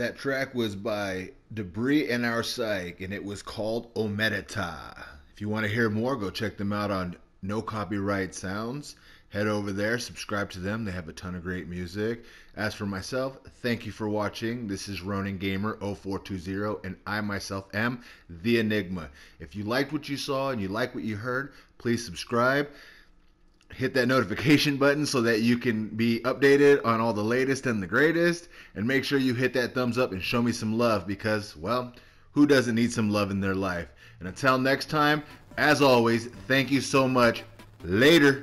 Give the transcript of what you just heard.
That track was by Debris and Our Psych, and it was called Omerta. If you want to hear more, go check them out on No Copyright Sounds. Head over there, subscribe to them. They have a ton of great music. As for myself, thank you for watching. This is Ronin Gamer 0420, and I myself am The Enigma. If you liked what you saw and you like what you heard, please subscribe hit that notification button so that you can be updated on all the latest and the greatest. And make sure you hit that thumbs up and show me some love because, well, who doesn't need some love in their life? And until next time, as always, thank you so much. Later.